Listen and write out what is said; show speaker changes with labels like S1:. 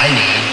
S1: I need.